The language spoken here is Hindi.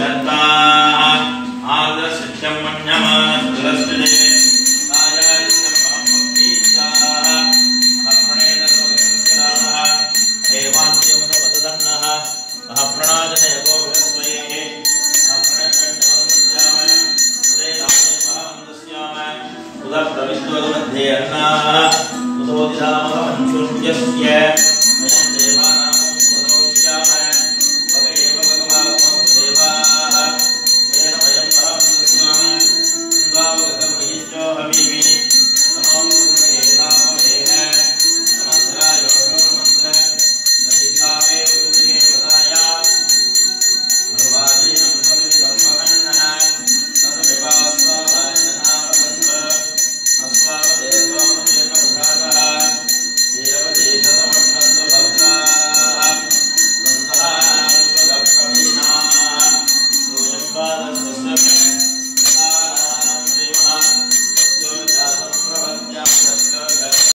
Amen. प्रविष्टवदमध्ये अन्नाः उतोदिधामः पञ्चोद्यस्य